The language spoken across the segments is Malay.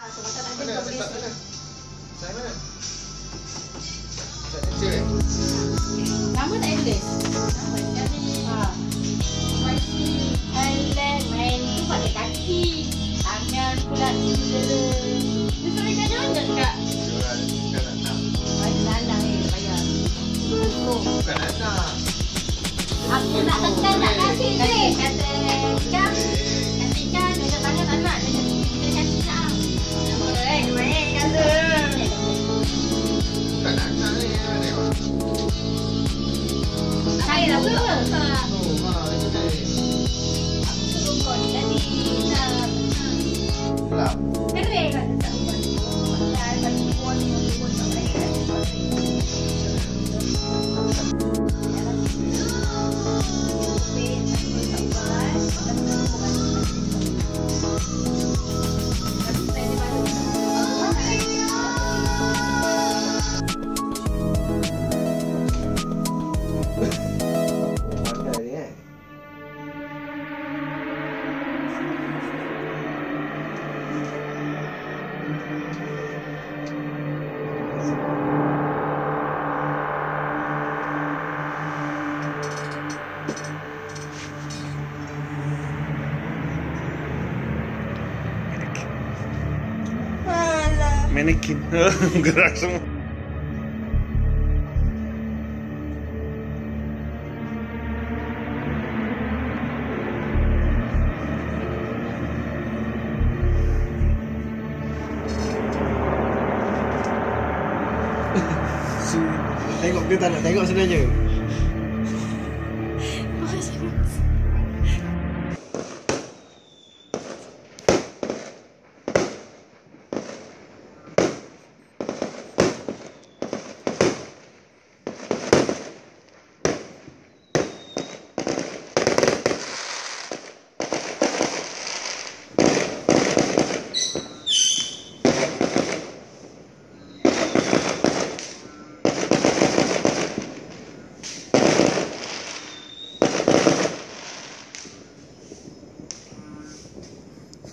Mana? Saya mana? Nama tak tulis. Nama jadi Ha. Spicy Thailand main tu pakai kaki Tangan pula cedera Dia suruh ikan jalan kak Jual ikan anak. Bayar dalang ni, bayar. Cukup. Bukan anak. Aku nak tekan nak Kasih. ni बताओ Mannequin. Gerak semua. Tengok dia tak nak tengok sebenarnya.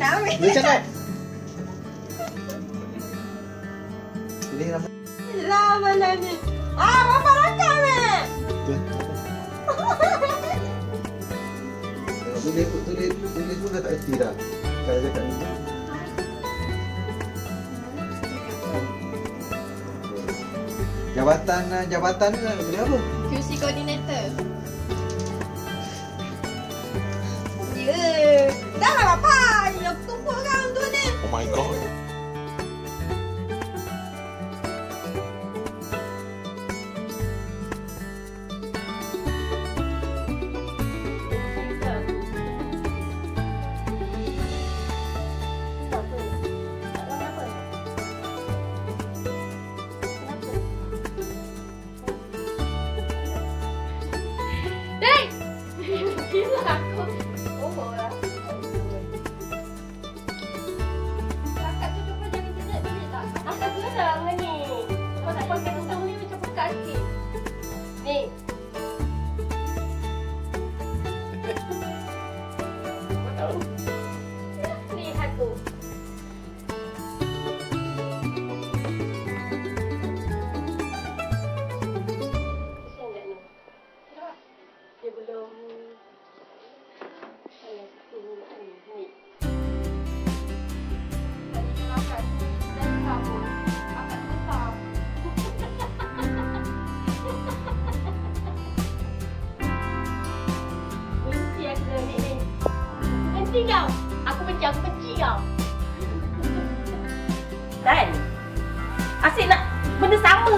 nak ambil Dia cakap. Ini nama. Lah malam ni Ah, Bapak rakam eh Tulis, tulis, tulis pun dah tak erti dah. Kalau cakap ni. Jabatan jabatan ni nak beli apa? QC coordinator Ya Dah lah Bapak 都活该很多年。Oh my god！皮子还。Benci kau. Aku benci, aku benci kau. Dan asyik nak benda sama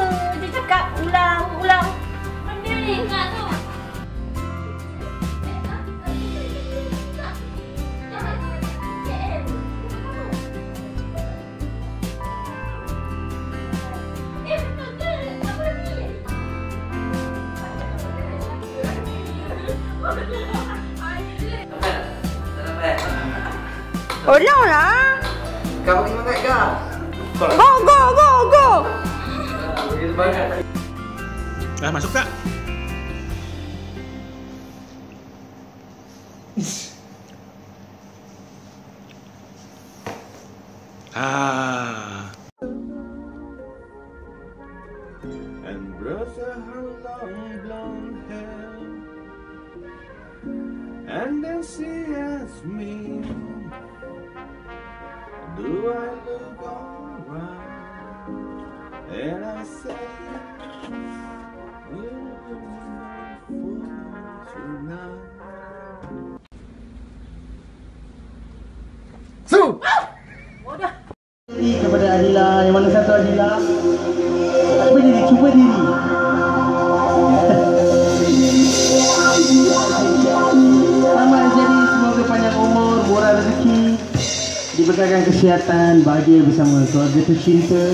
Tolong lah. Kau pergi makan kau. Go, go, go, go. Ah, masuk tak? Ah. And brother her long blonde hair And then she asked me Do I look? And I say kepada Adila, yang mana satu Adila? Cuba diri, cuba diri. Selamat jadi semoga panjang umur, murah rezeki, diberkatkan kesihatan, bahagia bersama keluarga tercinta,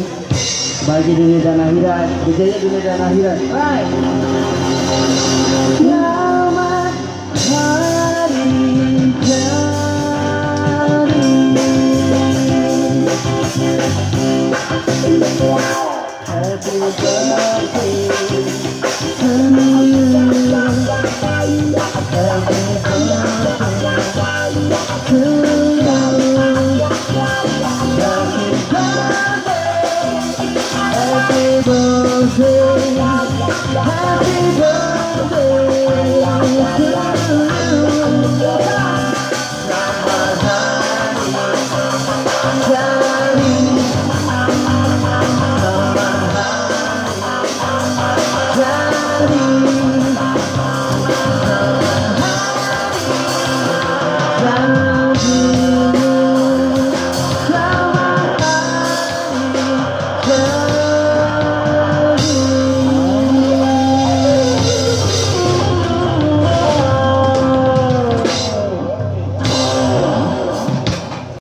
bahagia dunia dan akhirat, berjaya dunia dan akhirat. Jadi. Happy birthday birthday, happy birthday. to